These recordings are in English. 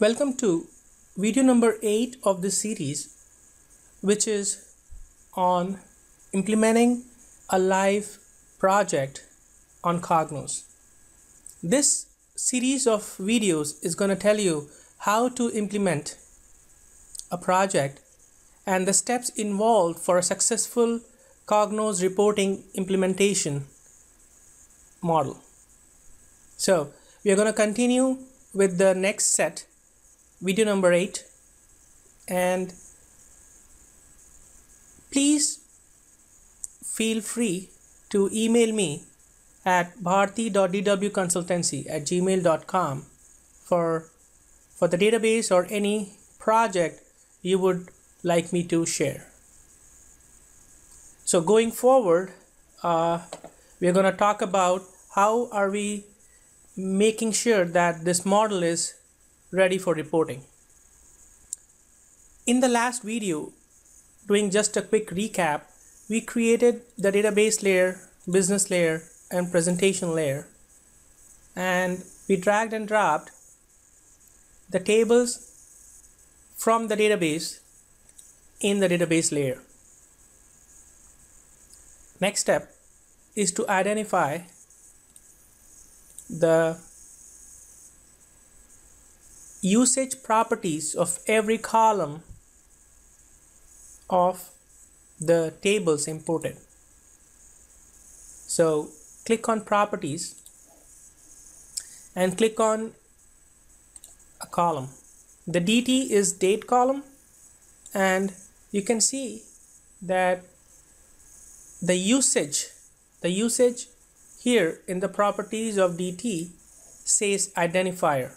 Welcome to video number 8 of this series, which is on implementing a live project on Cognos. This series of videos is going to tell you how to implement a project and the steps involved for a successful Cognos reporting implementation model. So we are going to continue with the next set video number 8 and please feel free to email me at bharati.dwconsultancy at gmail.com for for the database or any project you would like me to share. So going forward uh, we're going to talk about how are we making sure that this model is ready for reporting. In the last video, doing just a quick recap, we created the database layer, business layer, and presentation layer. And we dragged and dropped the tables from the database in the database layer. Next step is to identify the usage properties of every column of the tables imported. So click on properties and click on a column. The DT is date column and you can see that the usage the usage here in the properties of DT says identifier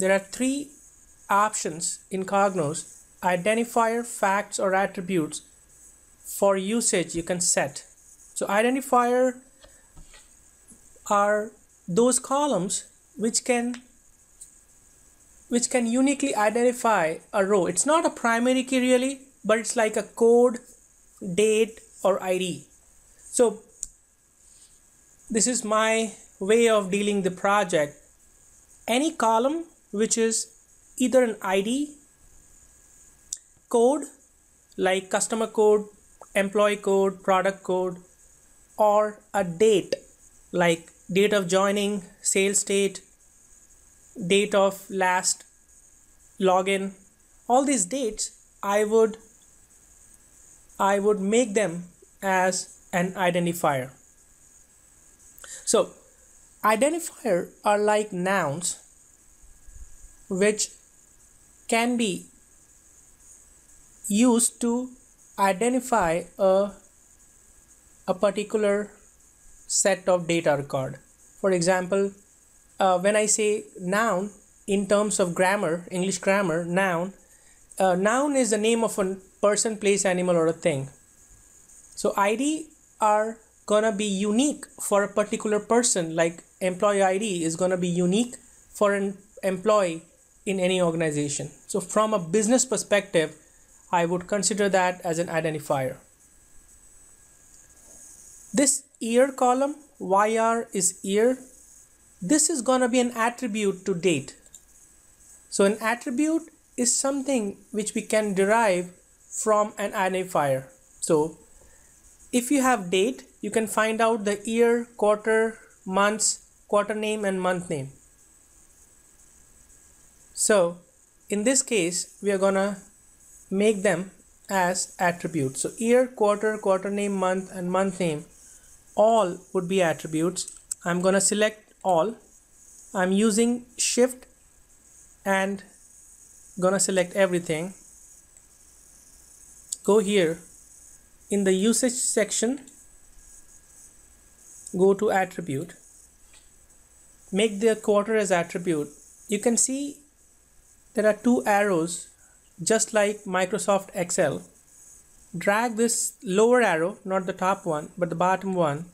there are three options in Cognos identifier, facts, or attributes for usage you can set. So, identifier are those columns which can which can uniquely identify a row. It's not a primary key really, but it's like a code, date, or ID. So this is my way of dealing the project. Any column which is either an ID code like customer code, employee code, product code, or a date like date of joining, sales date, date of last login. All these dates I would I would make them as an identifier. So identifier are like nouns which can be used to identify a, a particular set of data record. For example, uh, when I say noun in terms of grammar, English grammar, noun, uh, noun is the name of a person, place, animal, or a thing. So ID are gonna be unique for a particular person, like employee ID is gonna be unique for an employee in any organization. So from a business perspective, I would consider that as an identifier. This year column, YR is year. This is going to be an attribute to date. So an attribute is something which we can derive from an identifier. So if you have date, you can find out the year, quarter, months, quarter name and month name. So in this case, we are gonna make them as attributes. So year, quarter, quarter name, month and month name all would be attributes. I'm gonna select all. I'm using shift and gonna select everything. Go here in the usage section go to attribute make the quarter as attribute you can see there are two arrows just like Microsoft Excel. Drag this lower arrow not the top one but the bottom one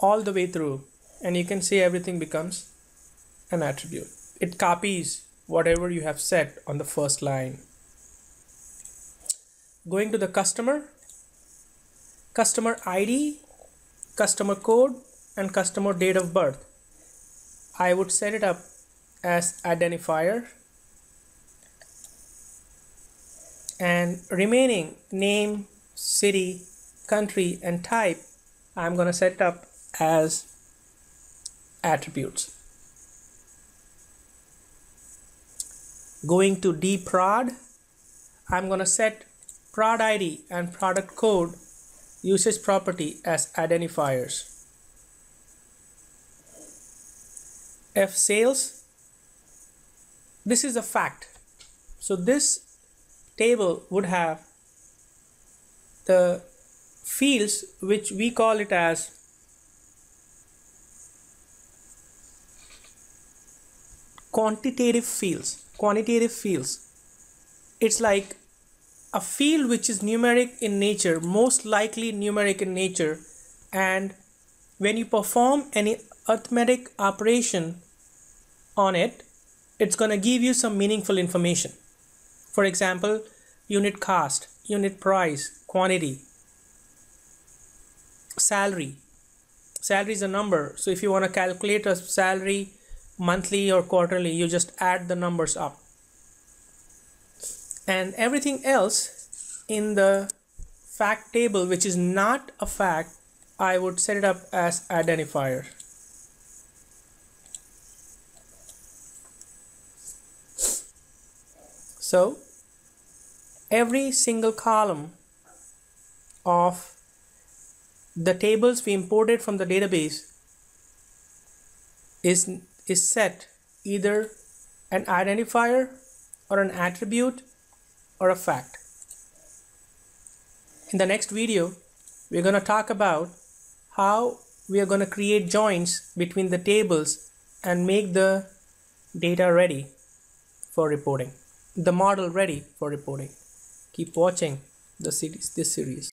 all the way through and you can see everything becomes an attribute. It copies whatever you have set on the first line. Going to the customer customer ID customer code and customer date of birth. I would set it up as identifier and remaining name city country and type I'm going to set up as attributes. Going to dprod I'm going to set prod ID and product code usage property as identifiers. F sales. This is a fact. So this table would have the fields which we call it as quantitative fields. Quantitative fields. It's like a field which is numeric in nature most likely numeric in nature and when you perform any arithmetic operation on it it's going to give you some meaningful information for example unit cost unit price quantity salary. Salary is a number. So if you want to calculate a salary monthly or quarterly you just add the numbers up. And everything else in the fact table which is not a fact I would set it up as identifier. So every single column of the tables we imported from the database is is set either an identifier or an attribute or a fact. In the next video, we're going to talk about how we are going to create joins between the tables and make the data ready for reporting, the model ready for reporting. Keep watching the series, this series.